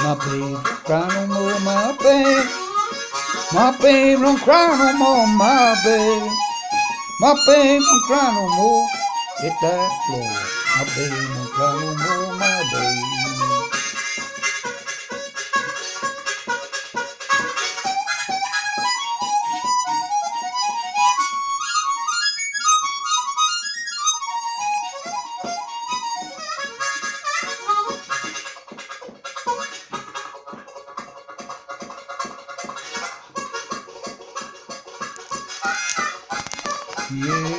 babe, don't cry no more, my babe. My babe, don't cry no more, my babe. My babe, don't cry no more. Hit that floor. My babe, don't cry no more, Yeah.